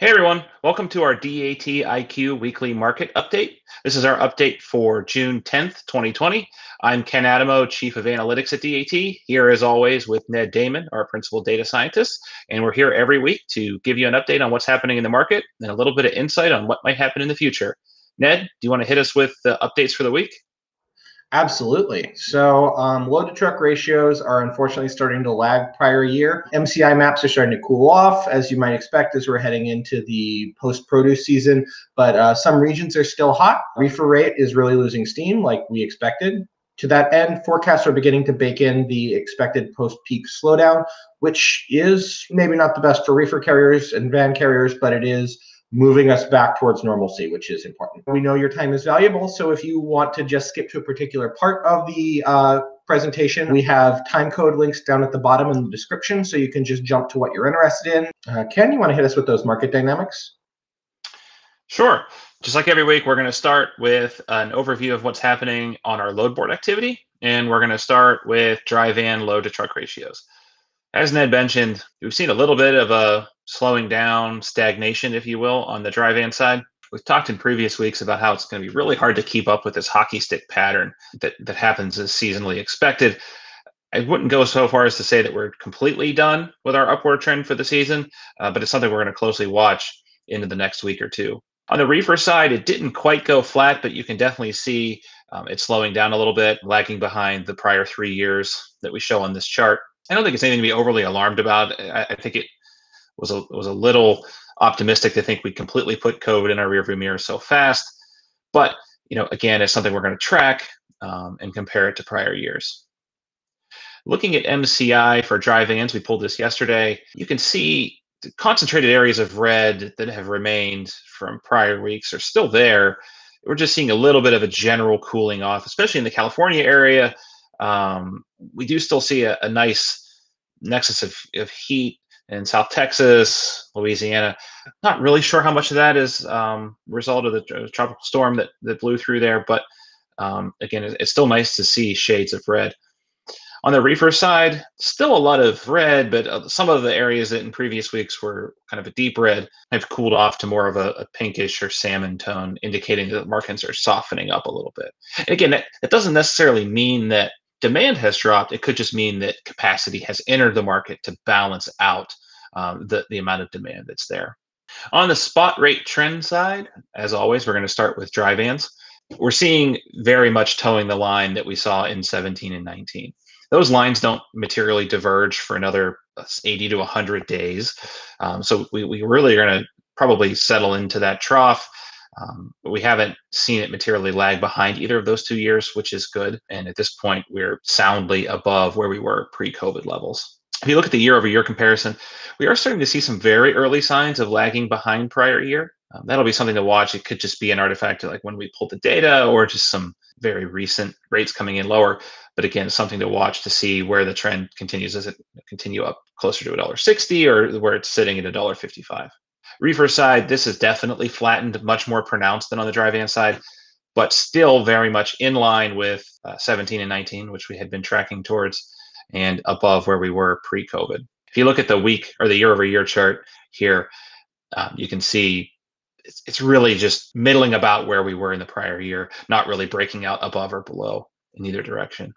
Hey everyone, welcome to our DAT IQ weekly market update. This is our update for June 10th, 2020. I'm Ken Adamo, Chief of Analytics at DAT, here as always with Ned Damon, our Principal Data Scientist. And we're here every week to give you an update on what's happening in the market and a little bit of insight on what might happen in the future. Ned, do you want to hit us with the updates for the week? Absolutely. So um, load to truck ratios are unfortunately starting to lag prior year. MCI maps are starting to cool off, as you might expect, as we're heading into the post produce season. But uh, some regions are still hot. Reefer rate is really losing steam, like we expected. To that end, forecasts are beginning to bake in the expected post peak slowdown, which is maybe not the best for reefer carriers and van carriers, but it is moving us back towards normalcy, which is important. We know your time is valuable, so if you want to just skip to a particular part of the uh, presentation, we have time code links down at the bottom in the description, so you can just jump to what you're interested in. Uh, Ken, you want to hit us with those market dynamics? Sure. Just like every week, we're going to start with an overview of what's happening on our load board activity, and we're going to start with dry van load to truck ratios. As Ned mentioned, we've seen a little bit of a slowing down, stagnation, if you will, on the dry van side. We've talked in previous weeks about how it's going to be really hard to keep up with this hockey stick pattern that, that happens as seasonally expected. I wouldn't go so far as to say that we're completely done with our upward trend for the season, uh, but it's something we're going to closely watch into the next week or two. On the reefer side, it didn't quite go flat, but you can definitely see um, it's slowing down a little bit, lagging behind the prior three years that we show on this chart. I don't think it's anything to be overly alarmed about. I, I think it was a was a little optimistic to think we'd completely put COVID in our rearview mirror so fast. But you know, again, it's something we're going to track um, and compare it to prior years. Looking at MCI for dry vans, we pulled this yesterday. You can see concentrated areas of red that have remained from prior weeks are still there. We're just seeing a little bit of a general cooling off, especially in the California area. Um, we do still see a, a nice nexus of, of heat in South Texas, Louisiana. Not really sure how much of that is um, result of the tropical storm that, that blew through there, but um, again, it's still nice to see shades of red. On the reefer side, still a lot of red, but uh, some of the areas that in previous weeks were kind of a deep red have cooled off to more of a, a pinkish or salmon tone, indicating that markets are softening up a little bit. And again, that doesn't necessarily mean that demand has dropped, it could just mean that capacity has entered the market to balance out um, the, the amount of demand that's there. On the spot rate trend side, as always, we're going to start with dry vans. We're seeing very much toeing the line that we saw in 17 and 19. Those lines don't materially diverge for another 80 to 100 days. Um, so we, we really are going to probably settle into that trough um, but we haven't seen it materially lag behind either of those two years, which is good. And at this point, we're soundly above where we were pre COVID levels. If you look at the year over year comparison, we are starting to see some very early signs of lagging behind prior year. Um, that'll be something to watch. It could just be an artifact like when we pull the data or just some very recent rates coming in lower. But again, something to watch to see where the trend continues. Does it continue up closer to a dollar sixty or where it's sitting at a dollar fifty five? Reefer side, this is definitely flattened, much more pronounced than on the dry van side, but still very much in line with uh, 17 and 19, which we had been tracking towards, and above where we were pre-COVID. If you look at the week or the year-over-year chart here, um, you can see it's, it's really just middling about where we were in the prior year, not really breaking out above or below in either direction.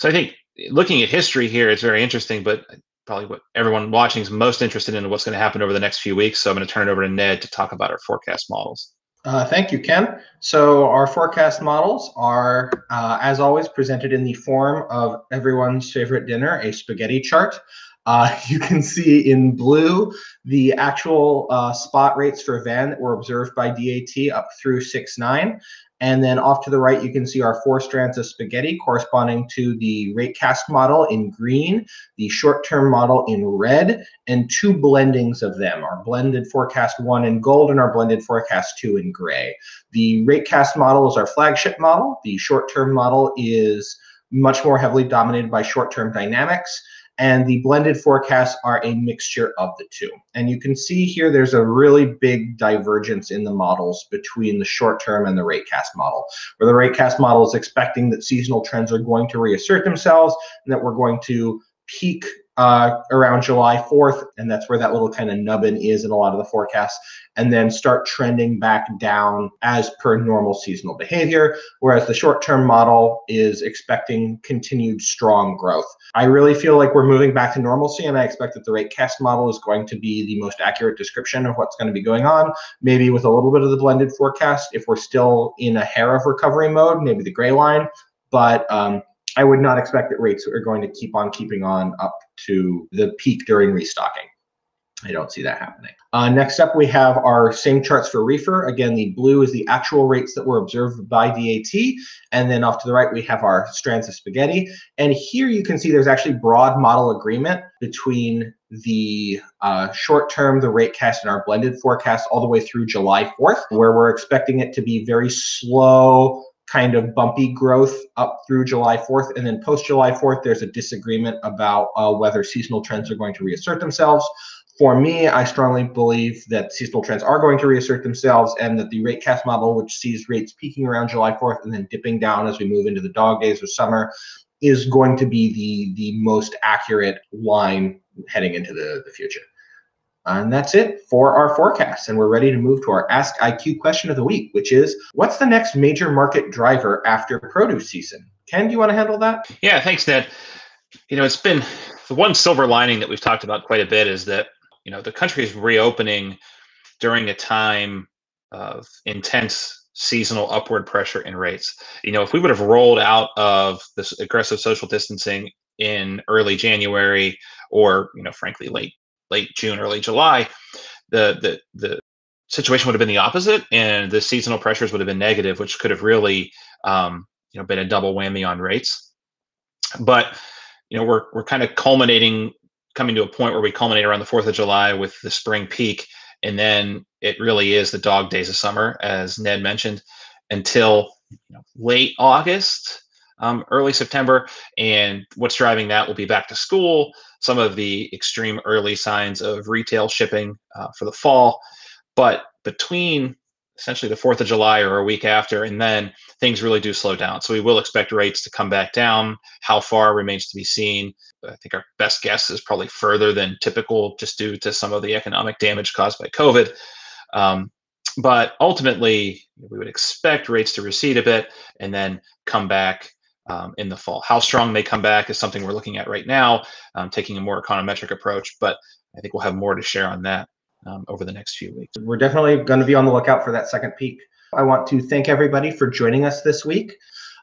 So I think looking at history here, it's very interesting, but probably what everyone watching is most interested in what's going to happen over the next few weeks. So I'm going to turn it over to Ned to talk about our forecast models. Uh, thank you, Ken. So our forecast models are, uh, as always, presented in the form of everyone's favorite dinner, a spaghetti chart. Uh, you can see in blue the actual uh, spot rates for van that were observed by DAT up through 6.9. And then off to the right, you can see our four strands of spaghetti corresponding to the rate cast model in green, the short-term model in red, and two blendings of them, our blended forecast one in gold and our blended forecast two in gray. The rate cast model is our flagship model. The short-term model is much more heavily dominated by short-term dynamics and the blended forecasts are a mixture of the two. And you can see here there's a really big divergence in the models between the short term and the ratecast model, where the ratecast model is expecting that seasonal trends are going to reassert themselves and that we're going to peak uh, around July 4th, and that's where that little kind of nubbin is in a lot of the forecasts, and then start trending back down as per normal seasonal behavior. Whereas the short term model is expecting continued strong growth. I really feel like we're moving back to normalcy, and I expect that the RateCast model is going to be the most accurate description of what's going to be going on. Maybe with a little bit of the blended forecast, if we're still in a hair of recovery mode, maybe the gray line. But um, I would not expect that rates are going to keep on keeping on up to the peak during restocking. I don't see that happening. Uh, next up, we have our same charts for reefer. Again, the blue is the actual rates that were observed by DAT. And then off to the right, we have our strands of spaghetti. And here you can see there's actually broad model agreement between the uh, short term, the rate cast, and our blended forecast all the way through July 4th, where we're expecting it to be very slow, kind of bumpy growth up through July 4th. And then post July 4th, there's a disagreement about uh, whether seasonal trends are going to reassert themselves. For me, I strongly believe that seasonal trends are going to reassert themselves and that the rate cast model, which sees rates peaking around July 4th and then dipping down as we move into the dog days of summer, is going to be the, the most accurate line heading into the, the future. And that's it for our forecast. And we're ready to move to our Ask IQ question of the week, which is what's the next major market driver after produce season? Ken, do you want to handle that? Yeah, thanks, Ned. You know, it's been the one silver lining that we've talked about quite a bit is that, you know, the country is reopening during a time of intense seasonal upward pressure in rates. You know, if we would have rolled out of this aggressive social distancing in early January or, you know, frankly, late late June, early July, the the the situation would have been the opposite, and the seasonal pressures would have been negative, which could have really um, you know been a double whammy on rates. But you know we're we're kind of culminating, coming to a point where we culminate around the Fourth of July with the spring peak, and then it really is the dog days of summer, as Ned mentioned, until you know, late August um, early September. And what's driving that will be back to school, some of the extreme early signs of retail shipping uh, for the fall. But between essentially the 4th of July or a week after, and then things really do slow down. So we will expect rates to come back down. How far remains to be seen. I think our best guess is probably further than typical just due to some of the economic damage caused by COVID. Um, but ultimately, we would expect rates to recede a bit and then come back um, in the fall. How strong they come back is something we're looking at right now, um, taking a more econometric approach, but I think we'll have more to share on that um, over the next few weeks. We're definitely going to be on the lookout for that second peak. I want to thank everybody for joining us this week.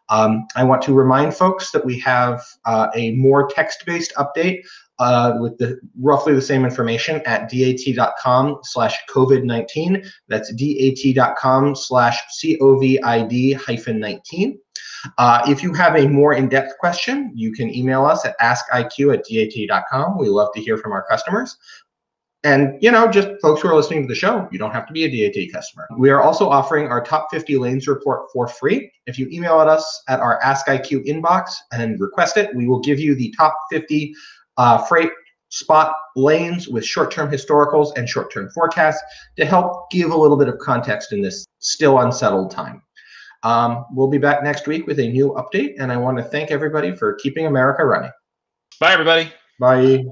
Um, I want to remind folks that we have uh, a more text-based update uh, with the roughly the same information at dat.com slash COVID-19. That's dat.com slash COVID hyphen 19. Uh, if you have a more in-depth question, you can email us at askiq at dat.com. We love to hear from our customers. And, you know, just folks who are listening to the show, you don't have to be a DAT customer. We are also offering our top 50 lanes report for free. If you email us at our Ask IQ inbox and request it, we will give you the top 50 uh, freight spot lanes with short-term historicals and short-term forecasts to help give a little bit of context in this still unsettled time. Um, we'll be back next week with a new update, and I want to thank everybody for keeping America running. Bye, everybody. Bye.